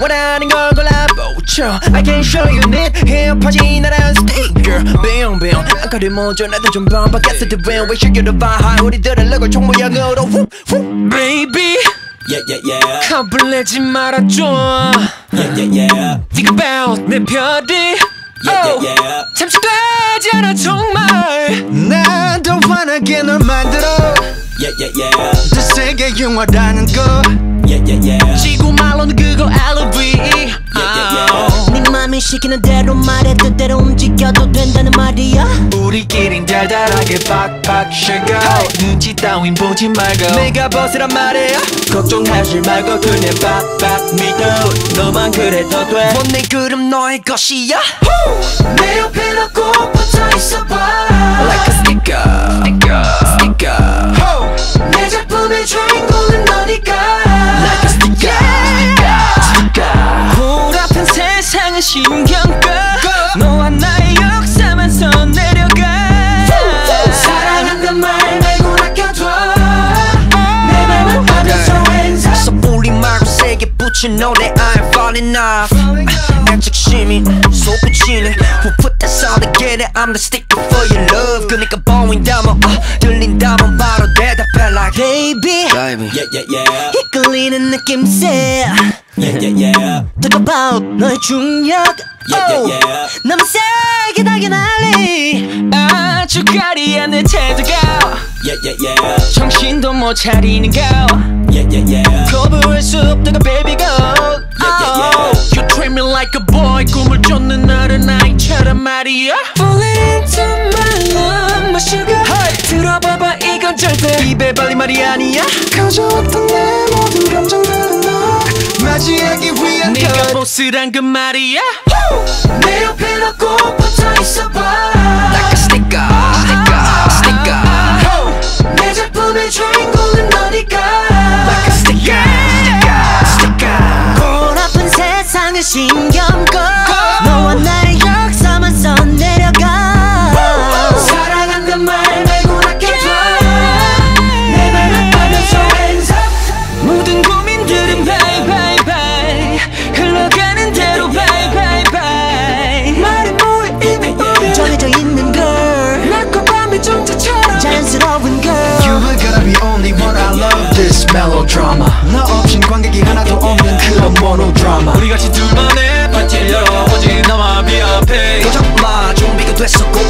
원하는 걸 골라보죠 I can show you need 힙하지 나란 스티커 빙빙 안가를 모조 나도 좀 반박했을 때 when we should get a vibe 우리들은 럭을 총 모양으로 whoop, whoop. Baby Yeah yeah yeah 겁을 내지 말아줘 Yeah yeah yeah Think about 내 별이 Yeah Oh, yeah yeah 잠시까지 않아 정말 난더 환하게 널 만들어 Yeah yeah yeah 더 세게 영화라는 거 지구 말로는 그거 LV yeah. 네 맘이 시키는 대로 말해 뜻대로 움직여도 된다는 말이야. 우리끼린 달달하게 빡빡 쉐고 눈치 따윈 보지 말고. 내가 벗으란 말이야. 걱정하지 말고 그냥 빡빡 믿어. 너만 그래도 돼. 뭔내 그름 너의 것이야? 내 옆에 너꼭 세게 붙인 노래 I'm falling off 애착심이 솟구치네 Who put that sound together I'm the sticker for your love 그니까 보인다면 어, 들린다면 바로 대답해 like Baby Baby Yeah yeah yeah 이끌리는 느낌새 Yeah yeah yeah Talk about 너의 중력 Yeah yeah Oh. yeah 너무 세게 달게 날리 아주 가리한 내 태도가 Yeah yeah yeah 정신도 못 차리는 거 Yeah yeah yeah 거부할 수 like a boy 꿈을 쫓는 어른 아이처럼 말이야. Falling into my love my sugar. 들어봐봐 이건 절대 입에 발린 말이 아니야. 가져왔던 내 모든 감정들은 너 맞이하기 위한 네가 보스란 그 말이야. 내 옆에 너꼭 붙어 있어봐 신경 꺼. 너와 나의 역사만 선 내려가. 사랑한단 말 말고 아껴줘. 내 맘을 받아서 hands up 모든 고민들은 bye bye bye. 흘러가는 대로 bye bye bye. 말이 뭐해 이미 우려 정해져 있는 걸. 낮과 밤의 정자처럼. 자연스러운 걸. You are gonna be only one. I love this melodrama. 너 없인 관객이 모노드라마. 우리 같이 둘만의 파티를 열어 오직 나만 비앞에. 도전 마 준비가 됐었고